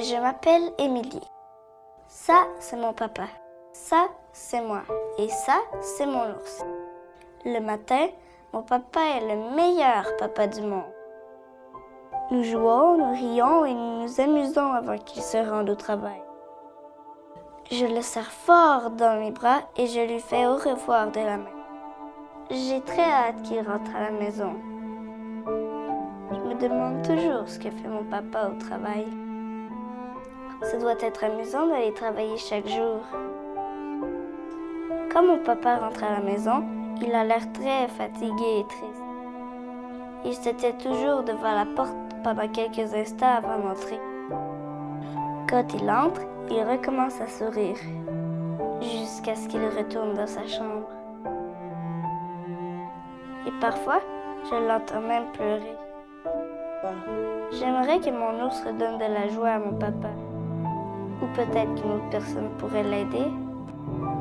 Je m'appelle Émilie. Ça, c'est mon papa. Ça, c'est moi. Et ça, c'est mon ours. Le matin, mon papa est le meilleur papa du monde. Nous jouons, nous rions et nous nous amusons avant qu'il se rende au travail. Je le serre fort dans mes bras et je lui fais au revoir de la main. J'ai très hâte qu'il rentre à la maison. Je me demande toujours ce que fait mon papa au travail. Ça doit être amusant d'aller travailler chaque jour. Quand mon papa rentre à la maison, il a l'air très fatigué et triste. Il s'était toujours devant la porte pendant quelques instants avant d'entrer. Quand il entre, il recommence à sourire jusqu'à ce qu'il retourne dans sa chambre. Et parfois, je l'entends même pleurer. J'aimerais que mon ours redonne de la joie à mon papa. Ou peut-être qu'une autre personne pourrait l'aider.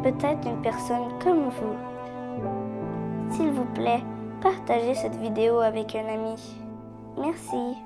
Peut-être une personne comme vous. S'il vous plaît, partagez cette vidéo avec un ami. Merci.